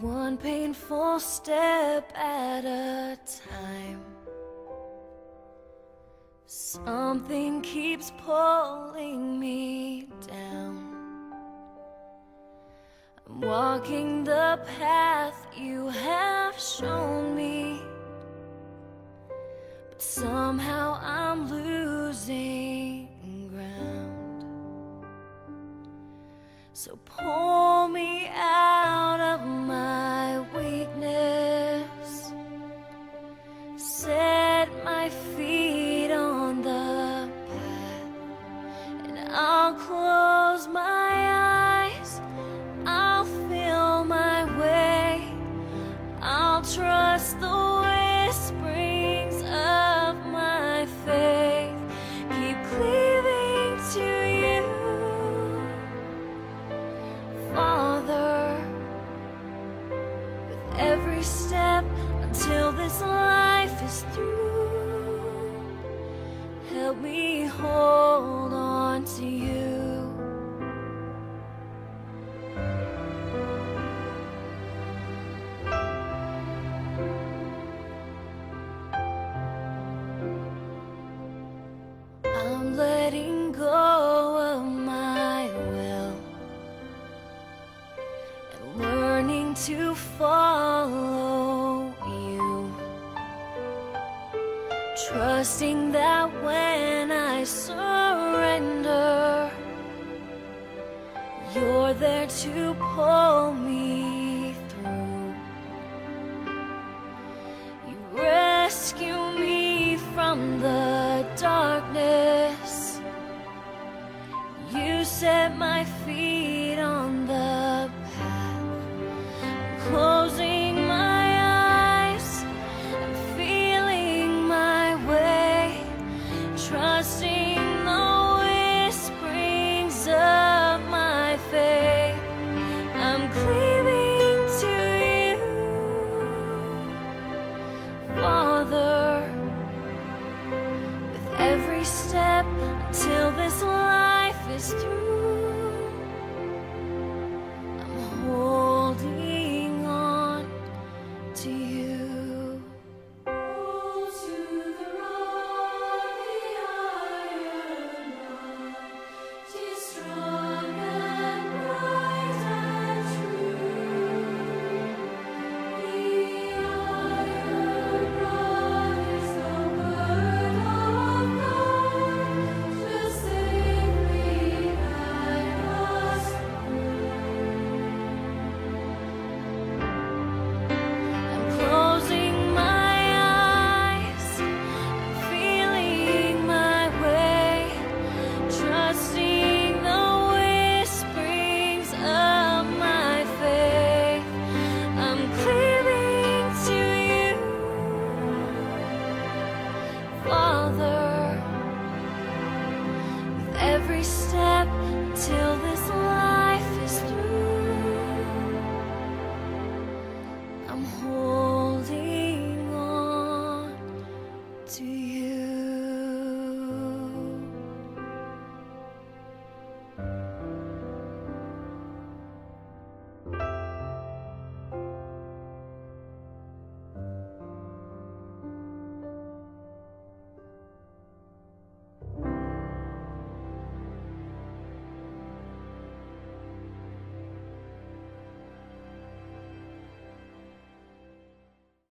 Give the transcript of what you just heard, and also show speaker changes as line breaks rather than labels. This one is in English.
One painful step at a time. Something keeps pulling me down. I'm walking the path you have shown So pull me out of my letting go of my will and learning to follow you, trusting that when I surrender, you're there to pull me through. You rescue me from the darkness. feet.